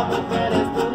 I'm eres tú.